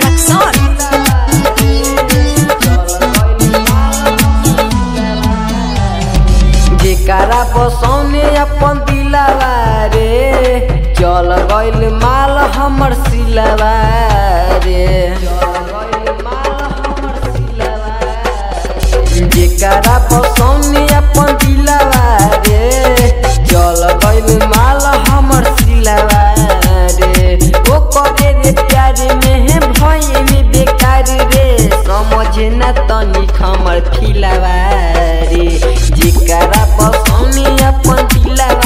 Raxon. बसौने अपन दिलावा रे चल गइल माल हमर सिलावा रे बसौने अपन दिलावा रे चल हमर सिलावा रे में भय बेकार रे। समझ न तनी हमर फिलावा बसौनी अपन दिलावा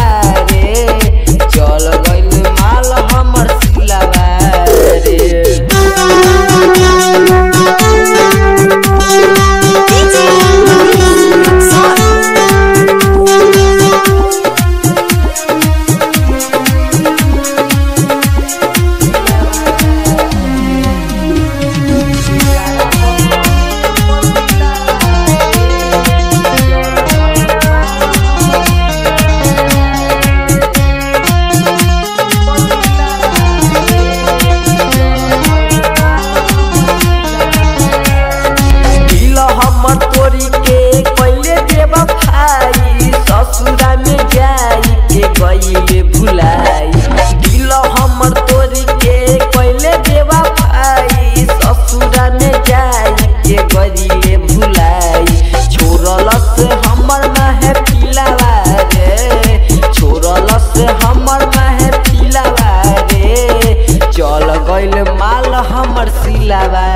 चल माल हमर सिलावा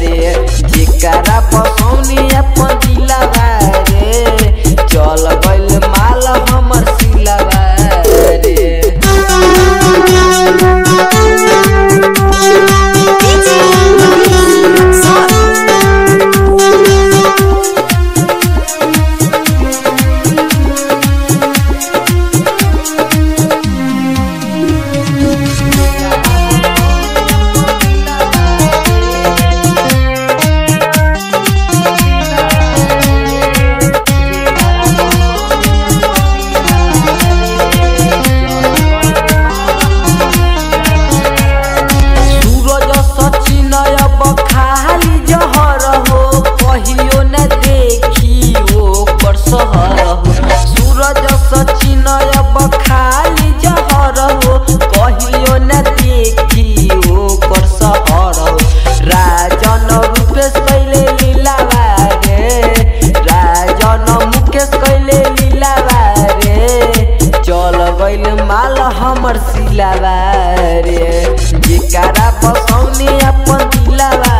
रे हमर सिलावा रे जिकारा पसौनी अपन दिलावा